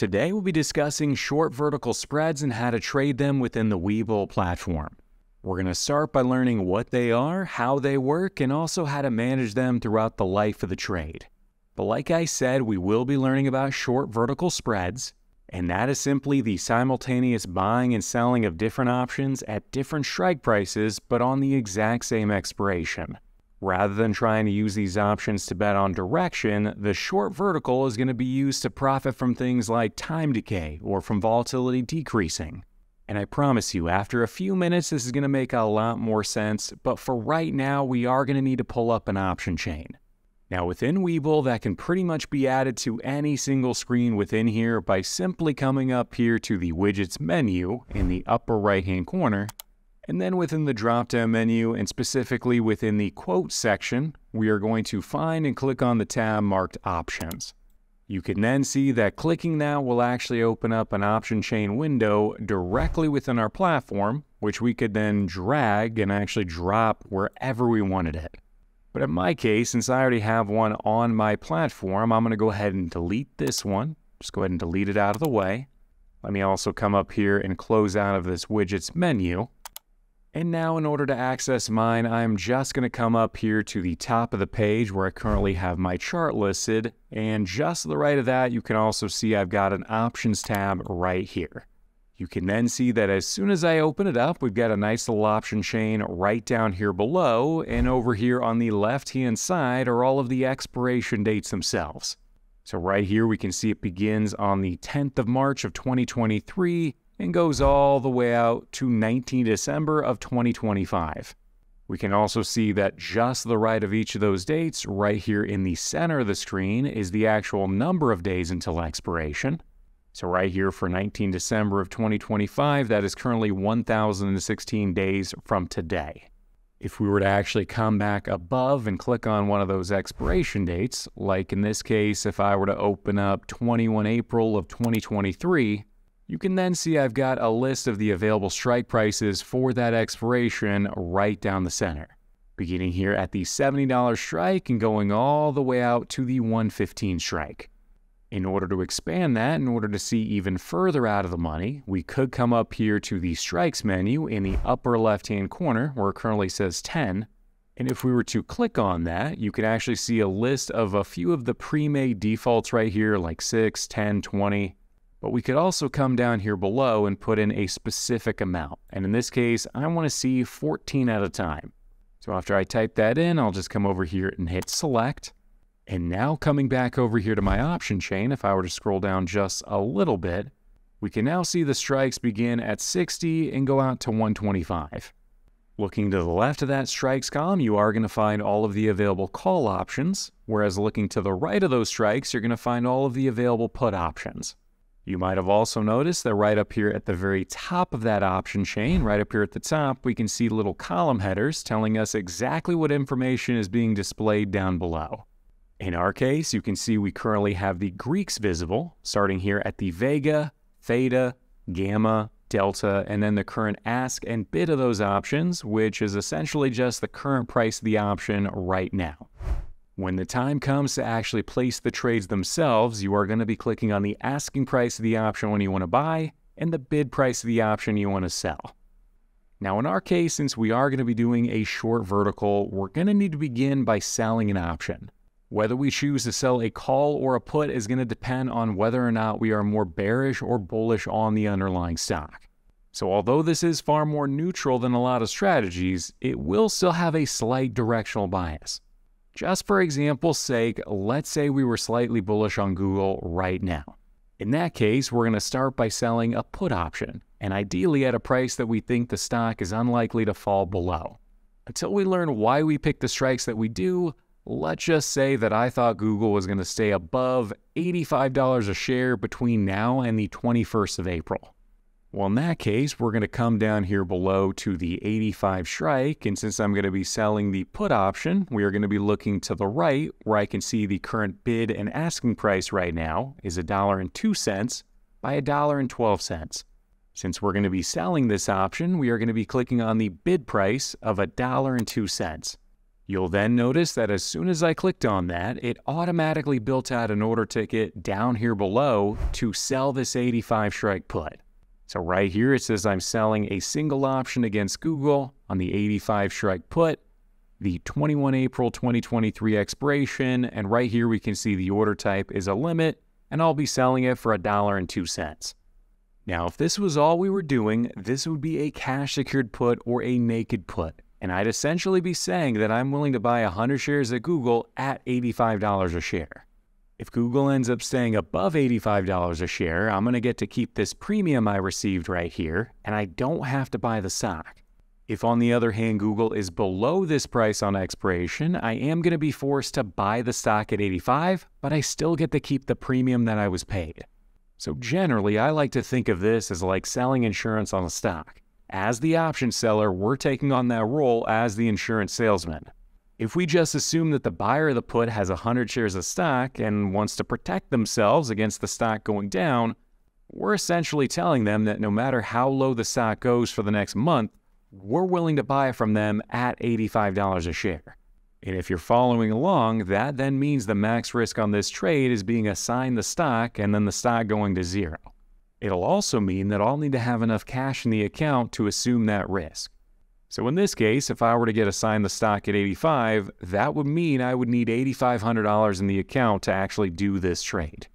Today we'll be discussing short vertical spreads and how to trade them within the Webull platform. We're going to start by learning what they are, how they work, and also how to manage them throughout the life of the trade. But like I said, we will be learning about short vertical spreads, and that is simply the simultaneous buying and selling of different options at different strike prices but on the exact same expiration. Rather than trying to use these options to bet on direction, the short vertical is going to be used to profit from things like time decay or from volatility decreasing. And I promise you, after a few minutes, this is going to make a lot more sense, but for right now, we are going to need to pull up an option chain. Now, within Webull, that can pretty much be added to any single screen within here by simply coming up here to the widgets menu in the upper right hand corner and then within the drop-down menu, and specifically within the quote section, we are going to find and click on the tab marked Options. You can then see that clicking that will actually open up an option chain window directly within our platform, which we could then drag and actually drop wherever we wanted it. But in my case, since I already have one on my platform, I'm going to go ahead and delete this one. Just go ahead and delete it out of the way. Let me also come up here and close out of this widgets menu. And now in order to access mine, I'm just going to come up here to the top of the page where I currently have my chart listed. And just to the right of that, you can also see I've got an options tab right here. You can then see that as soon as I open it up, we've got a nice little option chain right down here below. And over here on the left-hand side are all of the expiration dates themselves. So right here, we can see it begins on the 10th of March of 2023 and goes all the way out to 19 December of 2025. We can also see that just the right of each of those dates, right here in the center of the screen, is the actual number of days until expiration. So right here for 19 December of 2025, that is currently 1,016 days from today. If we were to actually come back above and click on one of those expiration dates, like in this case, if I were to open up 21 April of 2023, you can then see I've got a list of the available strike prices for that expiration right down the center, beginning here at the $70 strike and going all the way out to the 115 strike. In order to expand that, in order to see even further out of the money, we could come up here to the strikes menu in the upper left hand corner where it currently says 10. And if we were to click on that, you can actually see a list of a few of the pre-made defaults right here like 6, 10, 20, but we could also come down here below and put in a specific amount. And in this case, I want to see 14 at a time. So after I type that in, I'll just come over here and hit select. And now coming back over here to my option chain, if I were to scroll down just a little bit, we can now see the strikes begin at 60 and go out to 125. Looking to the left of that strikes column, you are going to find all of the available call options, whereas looking to the right of those strikes, you're going to find all of the available put options. You might have also noticed that right up here at the very top of that option chain, right up here at the top, we can see little column headers telling us exactly what information is being displayed down below. In our case, you can see we currently have the Greeks visible, starting here at the Vega, Theta, Gamma, Delta, and then the current ask and bid of those options, which is essentially just the current price of the option right now. When the time comes to actually place the trades themselves, you are going to be clicking on the asking price of the option when you want to buy and the bid price of the option you want to sell. Now, in our case, since we are going to be doing a short vertical, we're going to need to begin by selling an option. Whether we choose to sell a call or a put is going to depend on whether or not we are more bearish or bullish on the underlying stock. So, although this is far more neutral than a lot of strategies, it will still have a slight directional bias. Just for example's sake, let's say we were slightly bullish on Google right now. In that case, we're going to start by selling a put option, and ideally at a price that we think the stock is unlikely to fall below. Until we learn why we pick the strikes that we do, let's just say that I thought Google was going to stay above $85 a share between now and the 21st of April. Well, in that case, we're going to come down here below to the 85 strike. And since I'm going to be selling the put option, we are going to be looking to the right where I can see the current bid and asking price right now is a dollar and two cents by a dollar and 12 cents. Since we're going to be selling this option, we are going to be clicking on the bid price of a dollar and two cents. You'll then notice that as soon as I clicked on that, it automatically built out an order ticket down here below to sell this 85 strike put. So right here it says I'm selling a single option against Google on the 85 strike put, the 21 April 2023 expiration, and right here we can see the order type is a limit, and I'll be selling it for a dollar and two cents. Now, if this was all we were doing, this would be a cash secured put or a naked put. And I'd essentially be saying that I'm willing to buy 100 shares at Google at $85 a share. If Google ends up staying above $85 a share, I'm going to get to keep this premium I received right here, and I don't have to buy the stock. If, on the other hand, Google is below this price on expiration, I am going to be forced to buy the stock at 85, but I still get to keep the premium that I was paid. So generally, I like to think of this as like selling insurance on a stock. As the option seller, we're taking on that role as the insurance salesman. If we just assume that the buyer of the put has 100 shares of stock and wants to protect themselves against the stock going down, we're essentially telling them that no matter how low the stock goes for the next month, we're willing to buy from them at $85 a share. And if you're following along, that then means the max risk on this trade is being assigned the stock and then the stock going to zero. It'll also mean that I'll need to have enough cash in the account to assume that risk. So in this case, if I were to get assigned the stock at 85, that would mean I would need $8,500 in the account to actually do this trade.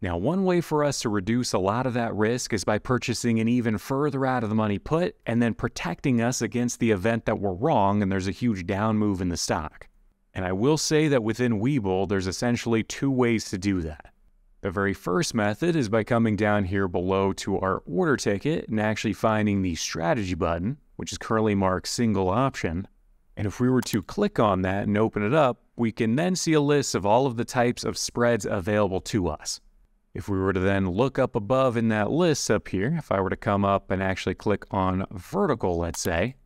Now, one way for us to reduce a lot of that risk is by purchasing an even further out of the money put and then protecting us against the event that we're wrong and there's a huge down move in the stock. And I will say that within Webull, there's essentially two ways to do that. The very first method is by coming down here below to our order ticket and actually finding the strategy button, which is currently marked single option. And if we were to click on that and open it up, we can then see a list of all of the types of spreads available to us. If we were to then look up above in that list up here, if I were to come up and actually click on vertical, let's say,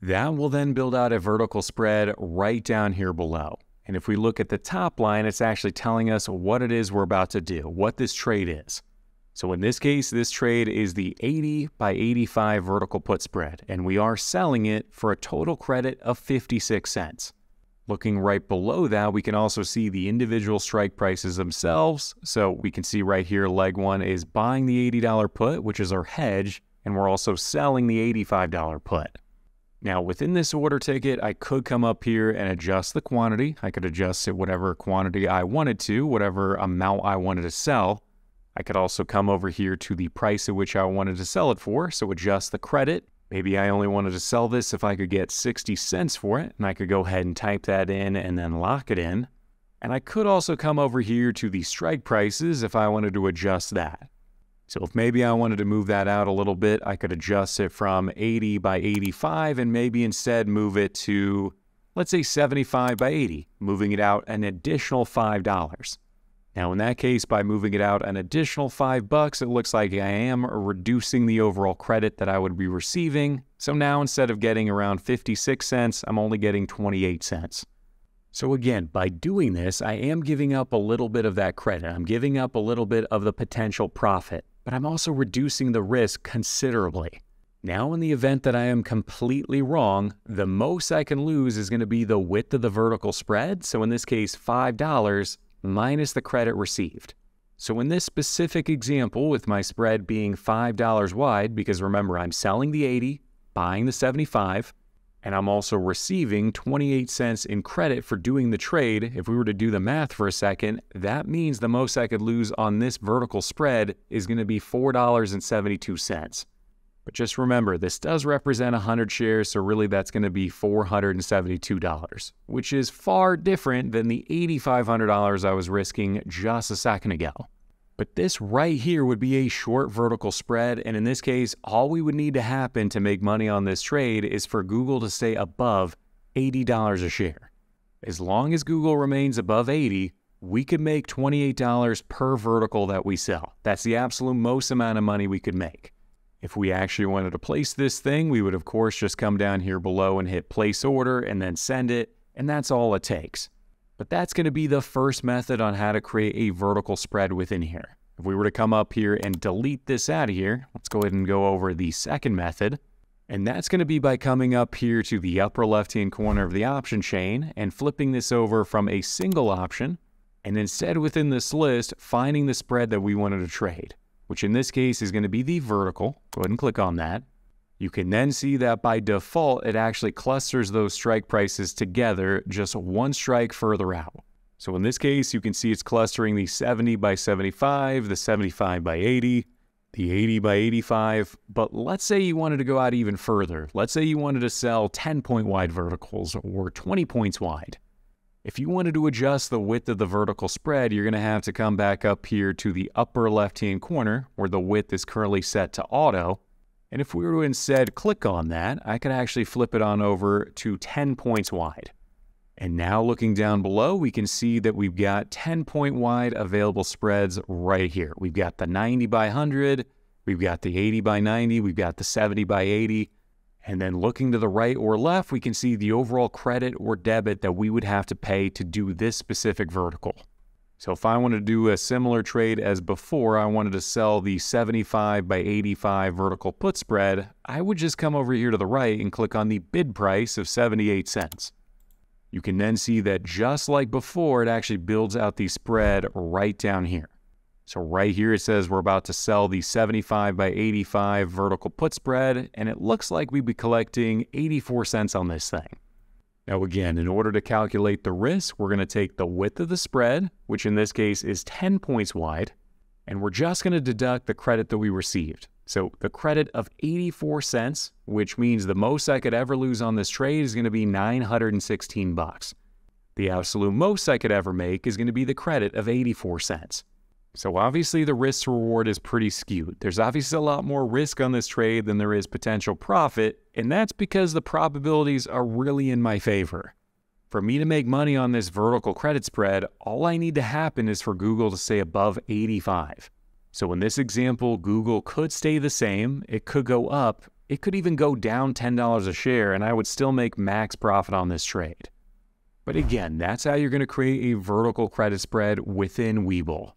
that will then build out a vertical spread right down here below. And if we look at the top line, it's actually telling us what it is we're about to do, what this trade is. So in this case, this trade is the 80 by 85 vertical put spread, and we are selling it for a total credit of 56 cents. Looking right below that, we can also see the individual strike prices themselves. So we can see right here, leg one is buying the $80 put, which is our hedge, and we're also selling the $85 put. Now, within this order ticket, I could come up here and adjust the quantity. I could adjust it whatever quantity I wanted to, whatever amount I wanted to sell. I could also come over here to the price at which I wanted to sell it for, so adjust the credit. Maybe I only wanted to sell this if I could get 60 cents for it, and I could go ahead and type that in and then lock it in. And I could also come over here to the strike prices if I wanted to adjust that. So if maybe I wanted to move that out a little bit, I could adjust it from 80 by 85 and maybe instead move it to, let's say 75 by 80, moving it out an additional $5. Now, in that case, by moving it out an additional five bucks, it looks like I am reducing the overall credit that I would be receiving. So now instead of getting around 56 cents, I'm only getting 28 cents. So again, by doing this, I am giving up a little bit of that credit. I'm giving up a little bit of the potential profit, but I'm also reducing the risk considerably. Now, in the event that I am completely wrong, the most I can lose is going to be the width of the vertical spread. So in this case, $5 minus the credit received. So in this specific example, with my spread being $5 wide, because remember, I'm selling the 80, buying the 75, and I'm also receiving 28 cents in credit for doing the trade. If we were to do the math for a second, that means the most I could lose on this vertical spread is going to be $4.72. But just remember, this does represent 100 shares, so really that's going to be $472, which is far different than the $8,500 I was risking just a second ago. But this right here would be a short vertical spread, and in this case, all we would need to happen to make money on this trade is for Google to stay above $80 a share. As long as Google remains above 80, we could make $28 per vertical that we sell. That's the absolute most amount of money we could make. If we actually wanted to place this thing, we would of course just come down here below and hit place order and then send it, and that's all it takes. But that's going to be the first method on how to create a vertical spread within here. If we were to come up here and delete this out of here, let's go ahead and go over the second method. And that's going to be by coming up here to the upper left-hand corner of the option chain and flipping this over from a single option, and instead within this list, finding the spread that we wanted to trade, which in this case is going to be the vertical. Go ahead and click on that. You can then see that by default, it actually clusters those strike prices together just one strike further out. So in this case, you can see it's clustering the 70 by 75, the 75 by 80, the 80 by 85, but let's say you wanted to go out even further. Let's say you wanted to sell 10 point wide verticals or 20 points wide. If you wanted to adjust the width of the vertical spread, you're going to have to come back up here to the upper left hand corner where the width is currently set to auto. And if we were to instead click on that, I could actually flip it on over to 10 points wide. And now looking down below, we can see that we've got 10 point wide available spreads right here. We've got the 90 by 100, we've got the 80 by 90, we've got the 70 by 80. And then looking to the right or left, we can see the overall credit or debit that we would have to pay to do this specific vertical. So if I wanted to do a similar trade as before, I wanted to sell the 75 by 85 vertical put spread, I would just come over here to the right and click on the bid price of 78 cents. You can then see that just like before, it actually builds out the spread right down here. So right here it says we're about to sell the 75 by 85 vertical put spread, and it looks like we'd be collecting 84 cents on this thing. Now again, in order to calculate the risk, we're going to take the width of the spread, which in this case is 10 points wide, and we're just going to deduct the credit that we received. So the credit of 84 cents, which means the most I could ever lose on this trade is going to be 916 bucks. The absolute most I could ever make is going to be the credit of 84 cents. So obviously the risk to reward is pretty skewed. There's obviously a lot more risk on this trade than there is potential profit, and that's because the probabilities are really in my favor. For me to make money on this vertical credit spread, all I need to happen is for Google to stay above 85. So in this example, Google could stay the same, it could go up, it could even go down $10 a share, and I would still make max profit on this trade. But again, that's how you're going to create a vertical credit spread within Webull.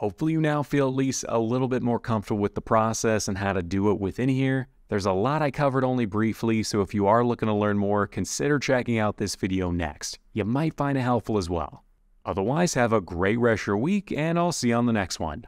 Hopefully you now feel at least a little bit more comfortable with the process and how to do it within here. There's a lot I covered only briefly, so if you are looking to learn more, consider checking out this video next. You might find it helpful as well. Otherwise, have a great rest of your week, and I'll see you on the next one.